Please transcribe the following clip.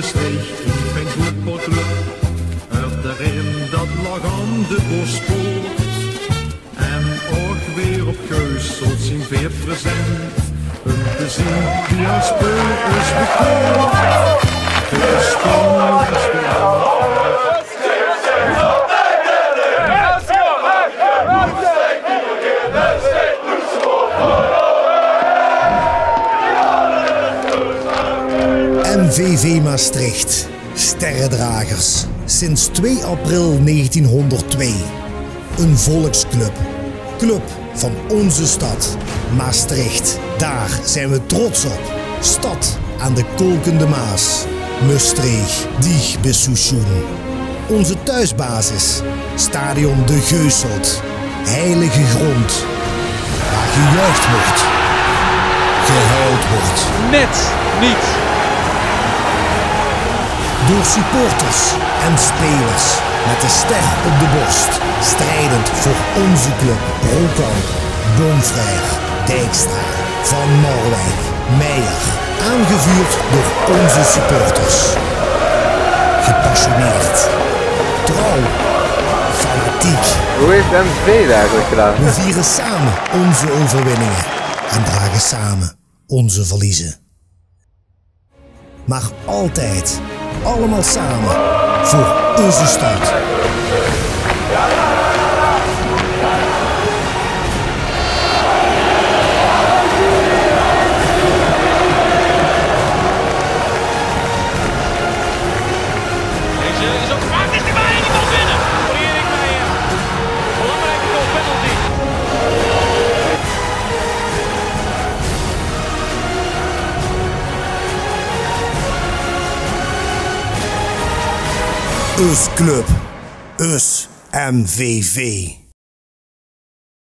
Maastricht in geen voetbalclub. Erin dat lag aan de bospoort. En ook weer op Geusel zien weer present. Om te zien wie speel is bekoord. MVV Maastricht, sterrendragers, sinds 2 april 1902. Een volksclub, club van onze stad, Maastricht. Daar zijn we trots op. Stad aan de kolkende Maas, Mustreeg, Dieg Bessoesjoen. Onze thuisbasis, Stadion De Geuselt, heilige grond, waar gejuicht wordt, gehuild wordt. Net niet. Door supporters en spelers met de ster op de borst. Strijdend voor onze club. Brokamp, Bonfrère, Dijkstra, Van Marwijk, Meijer. Aangevuurd door onze supporters. Gepassioneerd. Trouw. Fanatiek. Hoe heeft MV eigenlijk gedaan? We vieren samen onze overwinningen. En dragen samen onze verliezen. Maar altijd allemaal samen voor onze stad. Us Club. Us MVV.